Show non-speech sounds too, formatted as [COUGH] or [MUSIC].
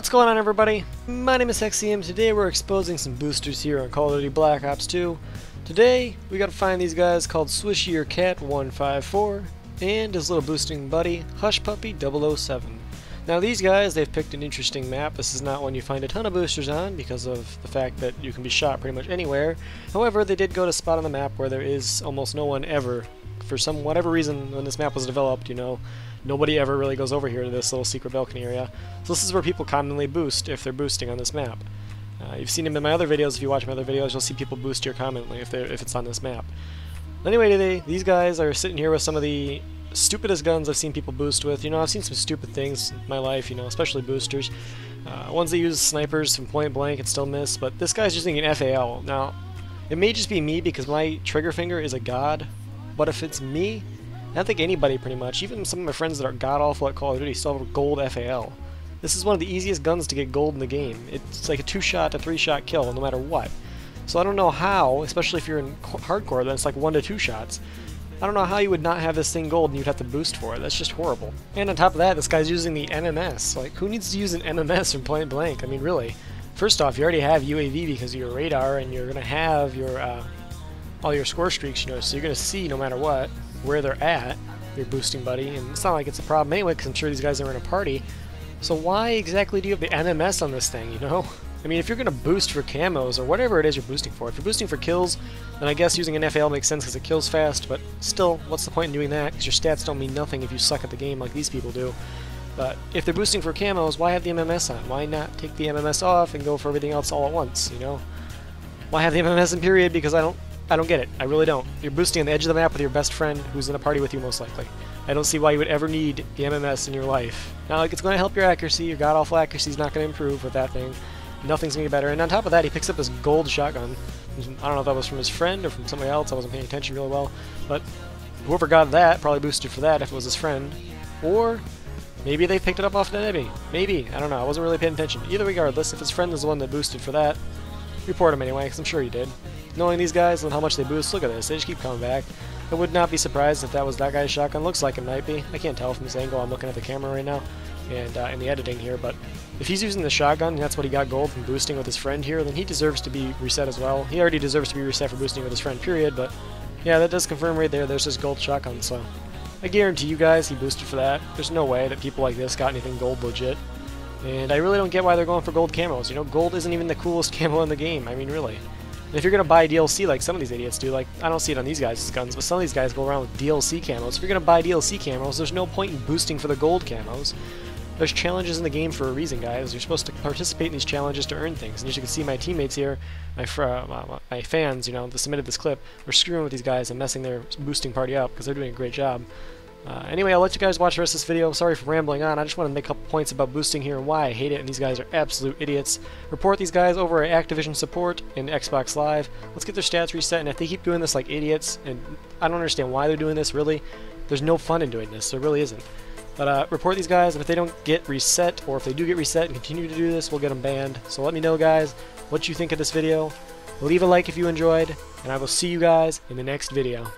What's going on everybody? My name is Hexxium. Today we're exposing some boosters here on Call of Duty Black Ops 2. Today we gotta find these guys called Swishy or Cat 154 and his little boosting buddy Hush Puppy 007. Now these guys, they've picked an interesting map. This is not one you find a ton of boosters on because of the fact that you can be shot pretty much anywhere. However, they did go to a spot on the map where there is almost no one ever. For some whatever reason, when this map was developed, you know, nobody ever really goes over here to this little secret balcony area. So this is where people commonly boost if they're boosting on this map. Uh, you've seen them in my other videos. If you watch my other videos, you'll see people boost here commonly if, if it's on this map. Anyway, today, these guys are sitting here with some of the stupidest guns I've seen people boost with. You know, I've seen some stupid things in my life, you know, especially boosters. Uh, ones that use snipers from point blank and still miss, but this guy's using an FAL. Now, it may just be me because my trigger finger is a god, but if it's me, I don't think anybody pretty much, even some of my friends that are god-awful at Call of Duty still have a gold FAL. This is one of the easiest guns to get gold in the game. It's like a two-shot to three-shot kill no matter what. So I don't know how, especially if you're in hardcore, then it's like one to two shots. I don't know how you would not have this thing gold and you'd have to boost for it. That's just horrible. And on top of that, this guy's using the MMS. Like, who needs to use an MMS from point blank? I mean, really. First off, you already have UAV because of your radar, and you're going to have your uh, all your score streaks, you know, so you're going to see no matter what where they're at, your boosting buddy, and it's not like it's a problem anyway, because I'm sure these guys are in a party. So why exactly do you have the MMS on this thing, you know? [LAUGHS] I mean, if you're going to boost for camos, or whatever it is you're boosting for, if you're boosting for kills, then I guess using an FAL makes sense because it kills fast, but still, what's the point in doing that? Because your stats don't mean nothing if you suck at the game like these people do. But if they're boosting for camos, why have the MMS on? Why not take the MMS off and go for everything else all at once, you know? Why have the MMS in period? Because I don't I don't get it. I really don't. You're boosting on the edge of the map with your best friend who's in a party with you most likely. I don't see why you would ever need the MMS in your life. Now, like, it's going to help your accuracy. Your god-awful accuracy is not going to improve with that thing. Nothing's going to get better. And on top of that, he picks up this gold shotgun. I don't know if that was from his friend or from somebody else. I wasn't paying attention really well. But whoever got that probably boosted for that if it was his friend. Or maybe they picked it up off the enemy. Maybe. I don't know. I wasn't really paying attention. Either regardless, if his friend is the one that boosted for that, report him anyway, because I'm sure he did. Knowing these guys and how much they boost, look at this, they just keep coming back. I would not be surprised if that was that guy's shotgun. Looks like it might be. I can't tell from this angle. I'm looking at the camera right now and uh, in the editing here, but if he's using the shotgun and that's what he got gold from boosting with his friend here, then he deserves to be reset as well. He already deserves to be reset for boosting with his friend, period, but yeah, that does confirm right there. There's his gold shotgun, so I guarantee you guys he boosted for that. There's no way that people like this got anything gold legit. And I really don't get why they're going for gold camos. You know, gold isn't even the coolest [LAUGHS] camo in the game. I mean, really. And if you're going to buy DLC like some of these idiots do, like, I don't see it on these guys' guns, but some of these guys go around with DLC camos. If you're going to buy DLC camos, there's no point in boosting for the gold camos. There's challenges in the game for a reason, guys. You're supposed to participate in these challenges to earn things. And as you can see, my teammates here, my uh, my fans, you know, that submitted this clip, are screwing with these guys and messing their boosting party up because they're doing a great job. Uh, anyway, I'll let you guys watch the rest of this video. Sorry for rambling on. I just want to make a couple points about boosting here and why I hate it, and these guys are absolute idiots. Report these guys over at Activision Support and Xbox Live. Let's get their stats reset, and if they keep doing this like idiots, and I don't understand why they're doing this, really, there's no fun in doing this. There really isn't. But uh, report these guys, and if they don't get reset, or if they do get reset and continue to do this, we'll get them banned. So let me know, guys, what you think of this video. Leave a like if you enjoyed, and I will see you guys in the next video.